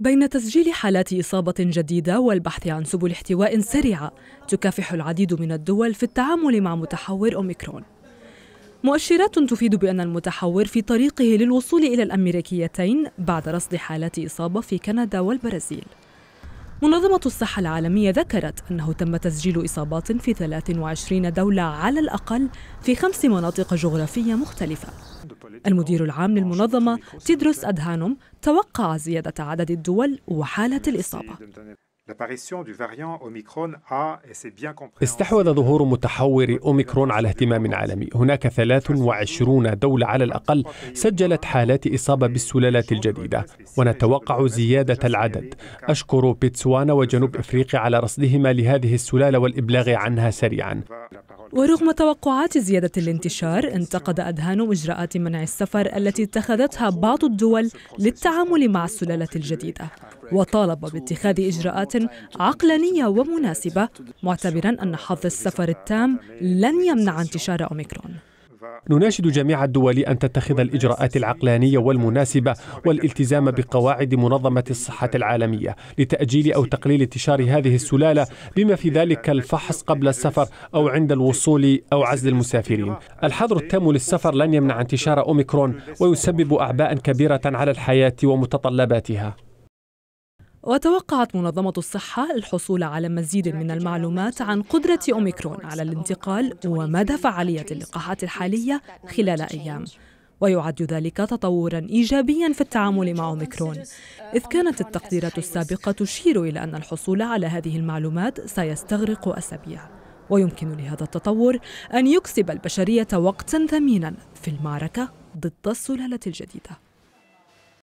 بين تسجيل حالات إصابة جديدة والبحث عن سبل احتواء سريعة تكافح العديد من الدول في التعامل مع متحور أوميكرون. مؤشرات تفيد بأن المتحور في طريقه للوصول إلى الأمريكيتين بعد رصد حالات إصابة في كندا والبرازيل. منظمة الصحة العالمية ذكرت أنه تم تسجيل إصابات في 23 دولة على الأقل في خمس مناطق جغرافية مختلفة. المدير العام للمنظمة تيدروس أدهانوم توقع زيادة عدد الدول وحالة الإصابة. استحوذ ظهور متحور أوميكرون على اهتمام عالمي. هناك 23 دولة على الأقل سجلت حالات إصابة بالسلالات الجديدة ونتوقع زيادة العدد. أشكر بيتسوانا وجنوب إفريقيا على رصدهما لهذه السلالة والإبلاغ عنها سريعا. ورغم توقعات زيادة الانتشار انتقد أدهان إجراءات منع السفر التي اتخذتها بعض الدول للتعامل مع السلالة الجديدة. وطالب باتخاذ إجراءات عقلانية ومناسبة معتبرا أن حظ السفر التام لن يمنع انتشار أوميكرون. نناشد جميع الدول أن تتخذ الإجراءات العقلانية والمناسبة والالتزام بقواعد منظمة الصحة العالمية لتأجيل أو تقليل انتشار هذه السلالة بما في ذلك الفحص قبل السفر أو عند الوصول أو عزل المسافرين. الحظر التام للسفر لن يمنع انتشار أوميكرون ويسبب أعباء كبيرة على الحياة ومتطلباتها. وتوقعت منظمة الصحة الحصول على مزيد من المعلومات عن قدرة أوميكرون على الانتقال ومدى فعالية اللقاحات الحالية خلال أيام. ويعد ذلك تطورا إيجابيا في التعامل مع أوميكرون. إذ كانت التقديرات السابقة تشير إلى أن الحصول على هذه المعلومات سيستغرق أسابيع. ويمكن لهذا التطور أن يكسب البشرية وقتا ثمينا في المعركة ضد السلالة الجديدة.